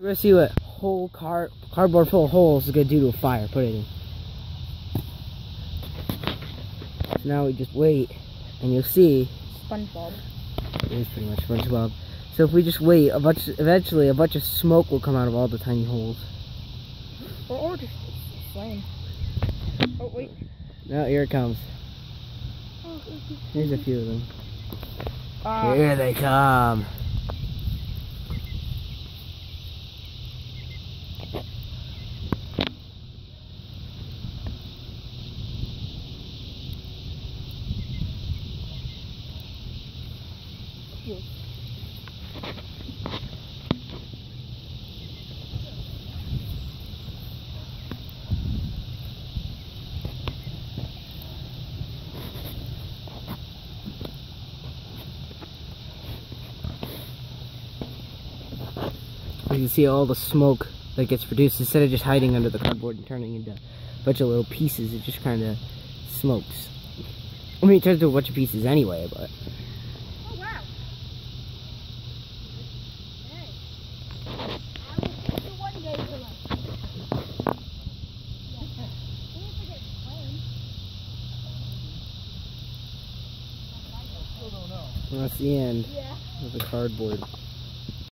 We're gonna see what whole car cardboard full of holes is gonna do to a fire. Put it in. So now we just wait, and you'll see. SpongeBob. It is pretty much SpongeBob. So if we just wait, a bunch, eventually a bunch of smoke will come out of all the tiny holes. Or, or just flame. Oh, wait. Now here it comes. Oh, Here's a few of them. Ah, Here they come. You can see all the smoke that gets produced instead of just hiding under the cardboard and turning into a bunch of little pieces. It just kind of smokes. I mean, it turns into a bunch of pieces anyway, but that's the end Yeah. of the cardboard.